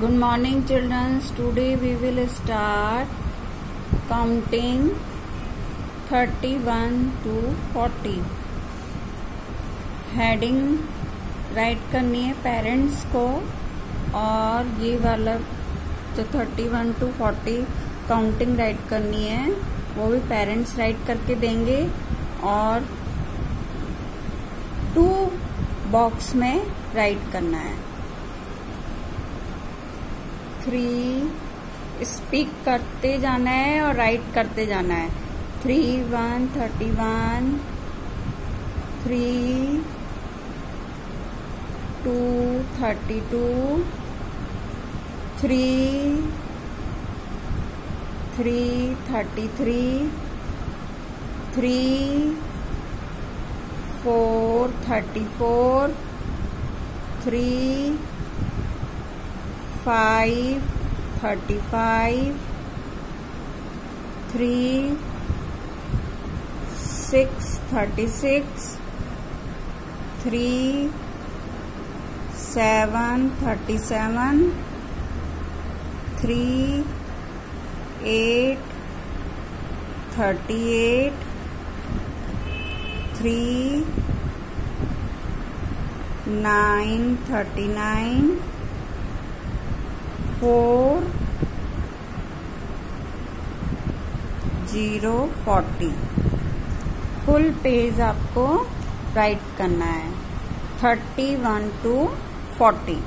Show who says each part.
Speaker 1: Good morning, children. Today we will start counting 31 to 40. Heading write करनी है parents को और ये वाला जो 31 टू 40 काउंटिंग राइट करनी है, वो भी पेरेंट्स राइट करके देंगे और टू बॉक्स में राइट करना है थ्री स्पीक करते जाना है और राइट करते जाना है। Three one thirty one three two thirty two three three thirty three three four thirty four three five thirty five three six thirty six three seven thirty seven three eight thirty eight three nine thirty nine four zero forty. Full page आपको write करना है। Thirty one to forty.